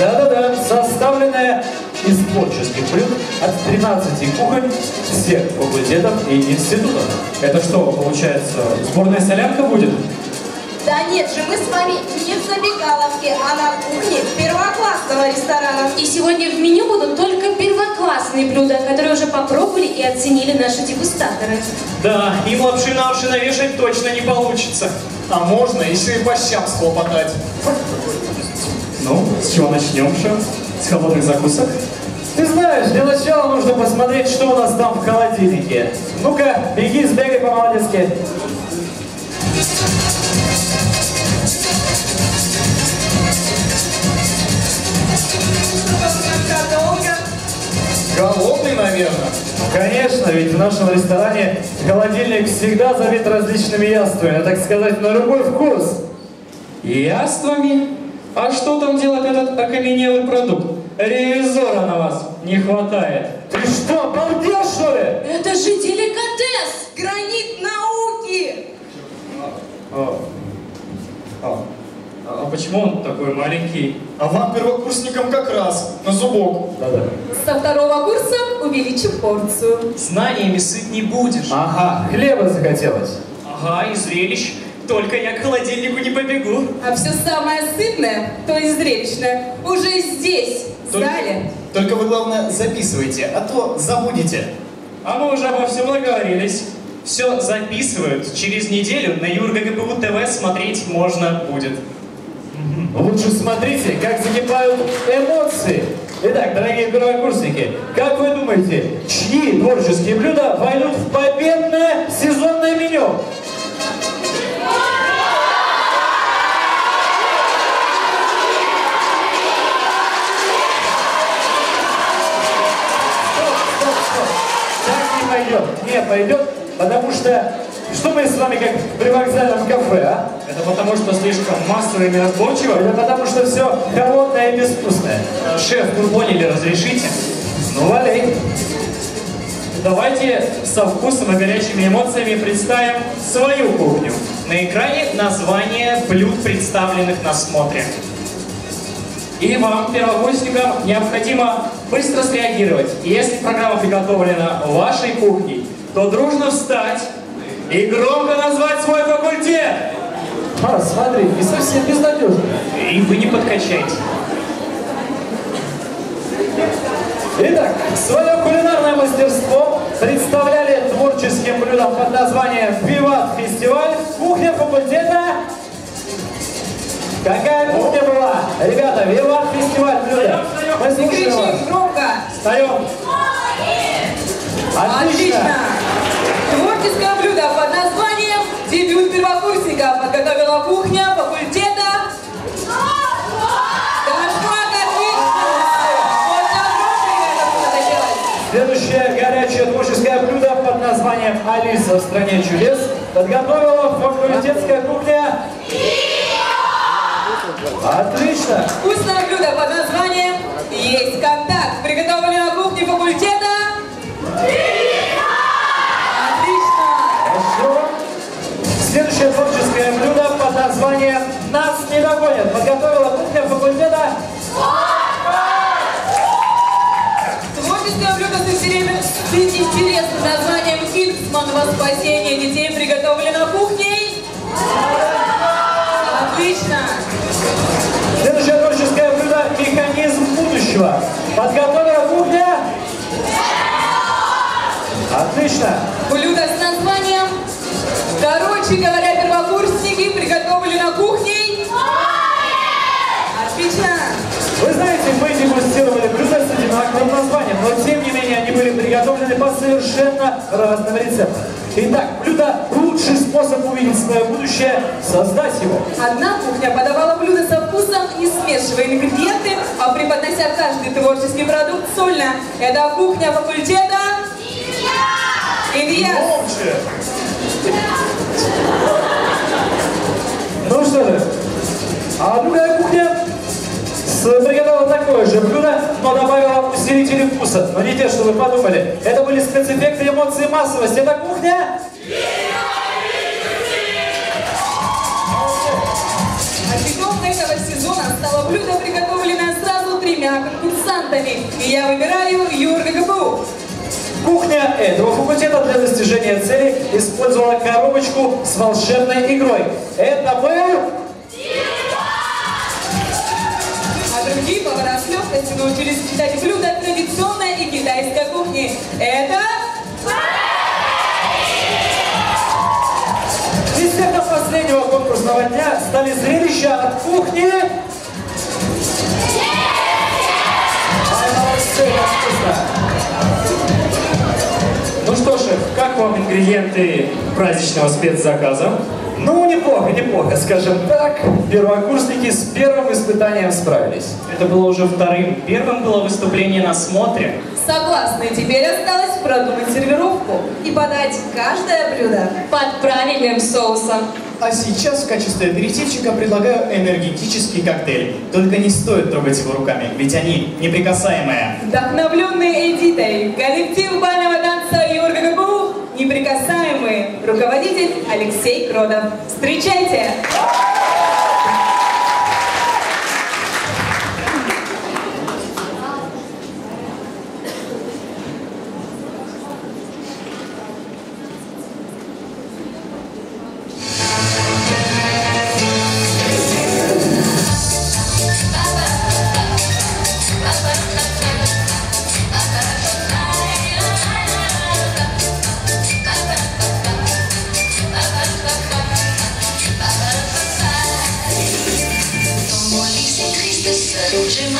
Да-да-да, составленная из творческих блюд от 13 кухонь всех факультетов и институтов. Это что, получается, сборная солянка будет? Да нет же, мы с вами не в забегаловке, а на кухне первоклассного ресторана. И сегодня в меню будут только первоклассные блюда, которые уже попробовали и оценили наши дегустаторы. Да, им лапши на уши навешать точно не получится. А можно еще и по щам схлопотать. Ну, с чего начнем, шеф? С холодных закусок? Ты знаешь, для начала нужно посмотреть, что у нас там в холодильнике. Ну-ка, беги, сбегай по-молодецки. Голодный, наверное. Конечно, ведь в нашем ресторане холодильник всегда забит различными яствами, так сказать, на любой вкус. Яствами? А что там делает этот окаменелый продукт? Ревизора на вас не хватает. Ты что, обалдел, что ли? Это же деликатес! Гранит науки! А, а, а почему он такой маленький? А вам, первокурсникам, как раз на зубок. Да-да. Со второго курса увеличим порцию. Знаниями сыт не будешь. Ага, хлеба захотелось. Ага, и зрелищ. Только я к холодильнику не побегу. А все самое сытное, то есть зрелищное, уже здесь, в Только- зале. Только вы, главное, записывайте, а то забудете. А мы уже обо всем договорились. Все записывают. Через неделю на Юрга ГПУ ТВ смотреть можно будет. Лучше смотрите, как закипают эмоции. Итак, дорогие первокурсники, как вы думаете, чьи творческие блюда войдут в победное сезонное меню? Пойдет. Не пойдет, потому что что мы с вами как при вокзальном кафе, а? Это потому, что слишком массово и неразборчиво? Это потому что все холодное и безвкусное. Шеф, вы поняли, разрешите? Ну, валяй. Давайте со вкусом и горячими эмоциями представим свою кухню. На экране название блюд, представленных на смотре. И вам, первокурсникам, необходимо быстро среагировать. И Если программа приготовлена вашей кухней, то дружно встать и громко назвать свой факультет. А, смотри, не совсем безнадежно. И вы не подкачайте. Итак, свое кулинарное мастерство представляли творческим блюдом под названием «Виват фестиваль» кухня факультета. Какая кухня была? Ребята, «Виват фестиваль» блюдо. Мы Не слушаем вас. громко. Встаем. Отлично. Творческое блюдо под названием «Дебют первокурсника» подготовила кухня факультета отлично! Следующее горячее творческое блюдо под названием «Алиса в стране чудес» подготовила факультетская кухня. Отлично. Вкусное блюдо под названием «Есть контакт», приготовлено на кухне факультета Отлично! Хорошо. Следующее творческое блюдо под названием «Нас не догонят» подготовила кухня факультета. Творческое блюдо с интерес- с интересным названием «Кингсман во спасение будущего» подготовила кухня. Отлично. Блюдо с названием «Короче говоря, первокурсники» приготовлено кухней. Отлично! Вы знаете, мы дегустировали блюда с одинаковым названием, но тем не менее они были приготовлены по совершенно разным рецептам. Итак, блюдо – лучший способ увидеть свое будущее – создать его. Одна кухня подавала блюдо со вкусом, не смешивая ингредиенты, а преподнося каждый творческий продукт сольно. Это кухня факультета Илья. Молча. Ну что же, а другая кухня приготовила такое же блюдо, но добавила усилители вкуса. Но не те, что вы подумали. Это были спецэффекты эмоции массовости. Это кухня А этого сезона стало блюдо, приготовленное сразу двумя конкурсантами. И я выбираю Юрга ГПУ. Кухня этого факультета для достижения цели использовала коробочку с волшебной игрой. Это был... А другие повара с легкостью научились читать блюда традиционной и китайской кухни. Это... дня стали зрелища от кухни... Ай, молодцы. Ну что, шеф, как вам ингредиенты праздничного спецзаказа? Ну, неплохо, неплохо, скажем так. Первокурсники с первым испытанием справились. Это было уже вторым. Первым было выступление на смотре. Согласны, теперь осталось продумать сервировку и подать каждое блюдо. Под правильным соусом. А сейчас в качестве аперитивчика предлагаю энергетический коктейль. Только не стоит трогать его руками, ведь они неприкасаемые. Вдохновленный Эдитой, коллектив бального танца Юрга ГПУ, неприкасаемый, руководитель Алексей Кродов. Встречайте! Dans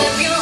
If you